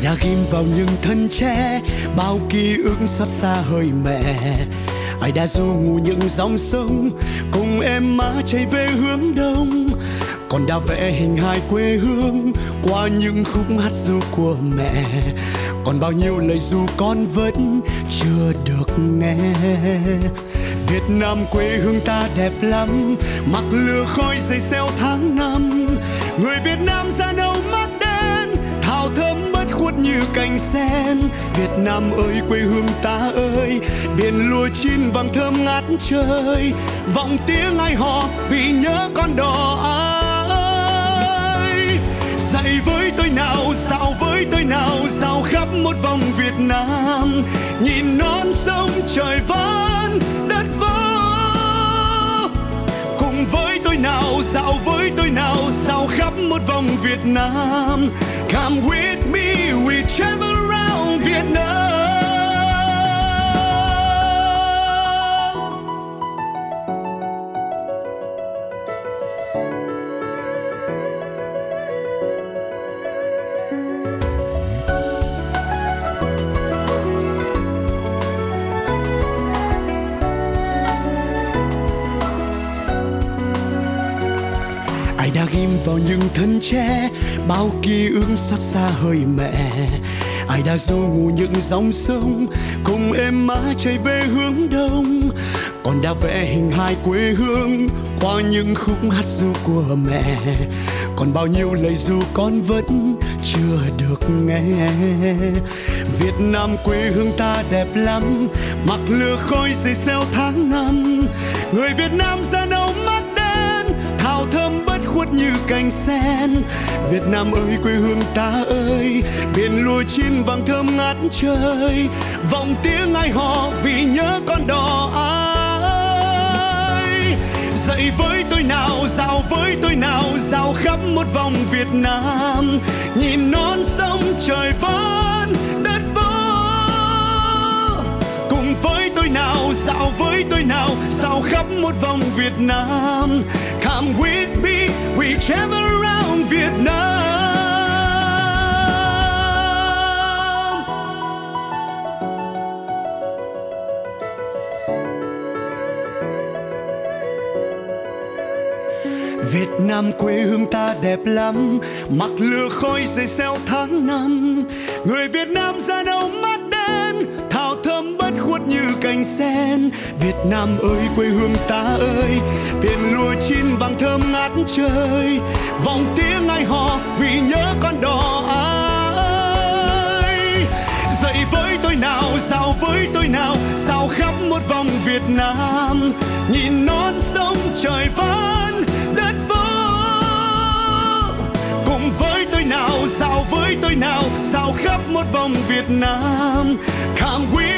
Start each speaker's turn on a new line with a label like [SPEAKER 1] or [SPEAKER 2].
[SPEAKER 1] ghim vào những thân tre, bao ký ức xót xa hơi mẹ ai đã du ngủ những dòng sông, cùng em má chạy về hướng đông. Còn đã vẽ hình hài quê hương qua những khúc hát ru của mẹ. Còn bao nhiêu lời ru con vẫn chưa được nghe. Việt Nam quê hương ta đẹp lắm, mặc lửa khói dày xeo tháng năm. Người Việt Nam ra đâu sen. Việt Nam ơi, quê hương ta ơi, biển lúa chín vàng thơm ngát trời. Vọng tiếng ai hò vì nhớ con đò ơi. Dậy với tôi nào, dạo với tôi nào, dạo khắp một vòng Việt Nam. Nhìn non sông trời vẫn đất vỡ. Cùng với tôi nào, dạo với tôi nào, dạo khắp một vòng Việt Nam. Come with me we travel Việt Nam. Ai đã ghim vào những thân tre, bao ký ức xót xa hơi mẹ ai đã du ngủ những dòng sông, cùng em má chạy về hướng đông. Còn đã vẽ hình hài quê hương qua những khúc hát ru của mẹ. Còn bao nhiêu lời ru con vẫn chưa được nghe. Việt Nam quê hương ta đẹp lắm, mặc lửa khói dày xeo tháng năm. Người Việt Nam da nâu mắt đen, thảo thơm bơ khuất như cành sen. Việt Nam ơi, quê hương ta ơi biển lúa chín vàng thơm ngát trời. Vọng tiếng ai hò vì nhớ con đò ai. Dậy với tôi nào rào với tôi nào rào khắp một vòng Việt Nam. Nhìn non sông trời vẫn tôi nào, dạo với tôi nào, dạo khắp một vòng Việt Nam come with me we travel around Việt Nam. Việt Nam quê hương ta đẹp lắm, mặc lửa khói dày xeo tháng năm người Việt Nam da nâu mắt vuốt như cành sen. Việt Nam ơi, quê hương ta ơi, biển lúa chín vàng thơm ngát trời. Vòng tiếng ai hò vì nhớ con đò ai. Dậy với tôi nào sao với tôi nào sao khắp một vòng Việt Nam. Nhìn non sông trời vẫn đất vỡ. Cùng với tôi nào sao với tôi nào sao khắp một vòng Việt Nam. Come quý.